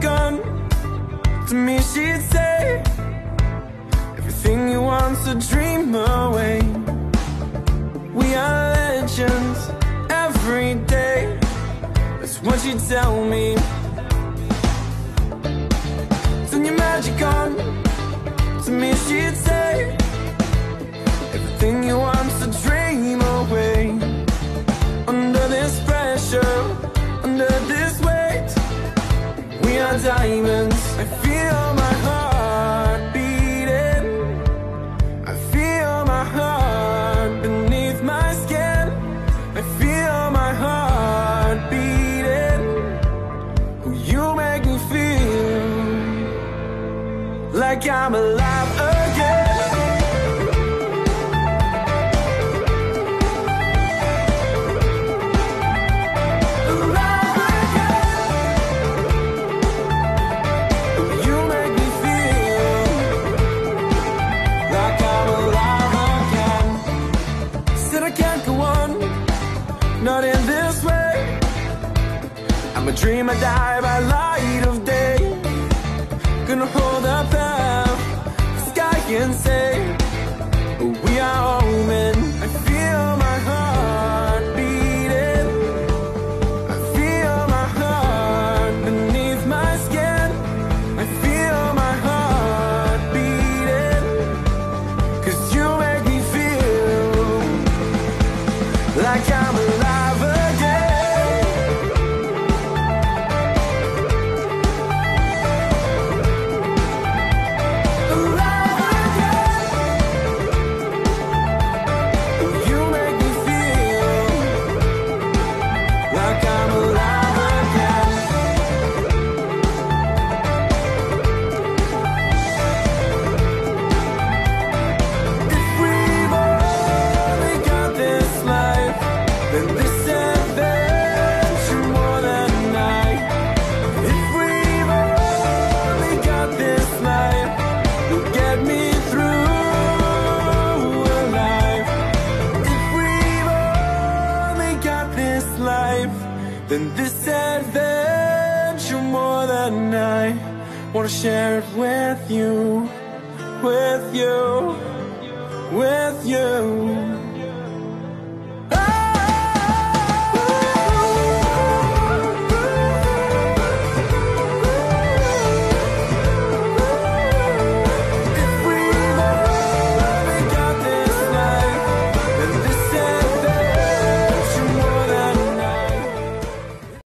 To me she'd say Everything you want's a dream away. We are legends every day. That's what she'd tell me. Turn your magic on. To me she'd say Diamonds. I feel my heart beating. I feel my heart beneath my skin. I feel my heart beating. You make me feel Like I'm Alive I'm a dream, I die by light of day. Gonna hold up the sky and say, We are omen. I feel my heart beating. I feel my heart beneath my skin. I feel my heart beating. Cause you make me feel like I'm alive then this adventure more than night. Wanna share it with you, with you with you.